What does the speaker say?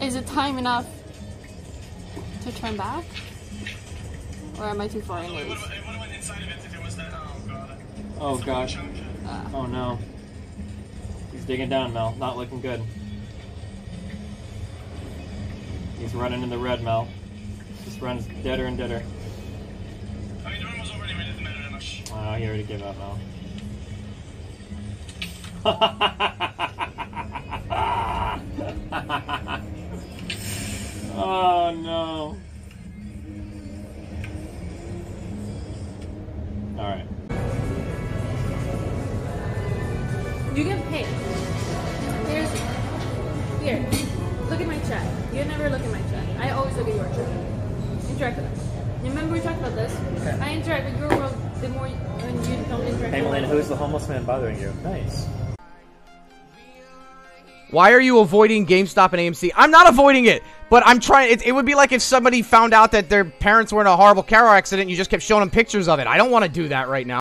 is it time enough to turn back? Or am I too far in It these? would have went inside of it if it was that. Oh. Oh gosh. Chunk. Oh no. He's digging down, Mel. Not looking good. He's running in the red, Mel. Just runs deader and deader. I mean, was over anyway. It didn't matter that much. Oh, he already gave up, Mel. oh no. Alright. You get paid. Here's here. Look at my chat. You never look at my chat. I always look at your chat. Interact with us. Remember we talked about this? Okay. I interact with your world the more you, when you don't interact Hey, with Melina, who's the homeless man bothering you? Nice. Why are you avoiding GameStop and AMC? I'm not avoiding it, but I'm trying. It, it would be like if somebody found out that their parents were in a horrible car accident and you just kept showing them pictures of it. I don't want to do that right now.